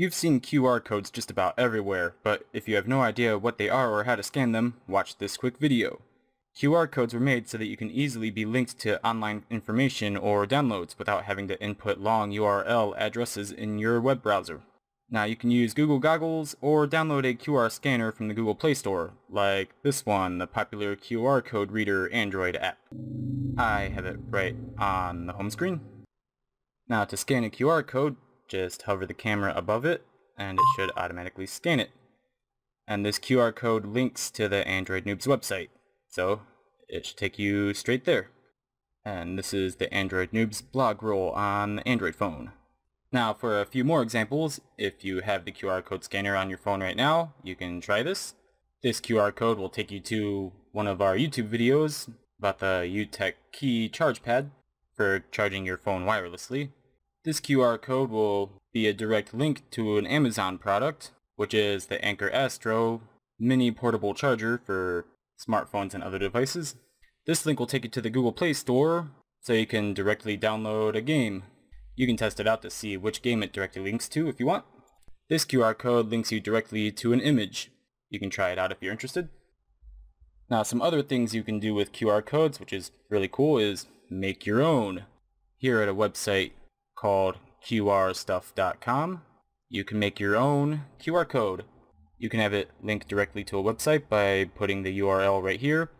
You've seen QR codes just about everywhere, but if you have no idea what they are or how to scan them, watch this quick video. QR codes were made so that you can easily be linked to online information or downloads without having to input long URL addresses in your web browser. Now you can use Google Goggles or download a QR scanner from the Google Play Store, like this one, the popular QR code reader Android app. I have it right on the home screen. Now to scan a QR code, just hover the camera above it and it should automatically scan it. And this QR code links to the Android Noobz website, so it should take you straight there. And this is the Android Noobz blog roll on the Android phone. Now for a few more examples, if you have the QR code scanner on your phone right now, you can try this. This QR code will take you to one of our YouTube videos about the UTech Qi charge pad for charging your phone wirelessly. This QR code will be a direct link to an Amazon product, which is the Anker Astro mini portable charger for smartphones and other devices. This link will take you to the Google Play Store, so you can directly download a game. You can test it out to see which game it directly links to if you want. This QR code links you directly to an image. You can try it out if you're interested. Now some other things you can do with QR codes, which is really cool, is make your own. Here at a website called qrstuff.com. You can make your own QR code. You can have it linked directly to a website by putting the URL right here,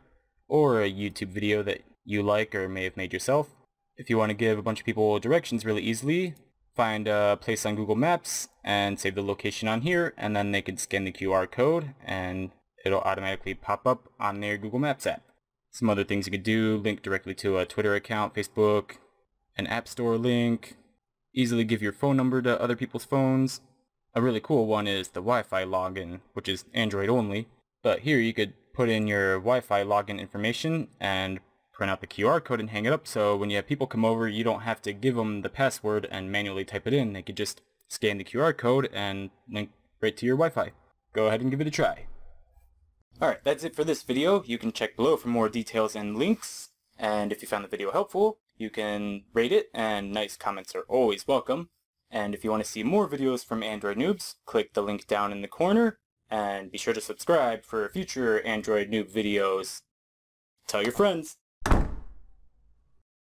or a YouTube video that you like or may have made yourself. If you want to give a bunch of people directions really easily, find a place on Google Maps and save the location on here, and then they can scan the QR code and it'll automatically pop up on their Google Maps app. Some other things you could do, link directly to a Twitter account, Facebook, an App Store link, easily give your phone number to other people's phones. A really cool one is the Wi-Fi login, which is Android only. But here you could put in your Wi-Fi login information and print out the QR code and hang it up so when you have people come over you don't have to give them the password and manually type it in. They could just scan the QR code and link right to your Wi-Fi. Go ahead and give it a try. Alright, that's it for this video. You can check below for more details and links. And if you found the video helpful, you can rate it, and nice comments are always welcome. And if you want to see more videos from Android Noobz, click the link down in the corner, and be sure to subscribe for future Android Noob videos. Tell your friends!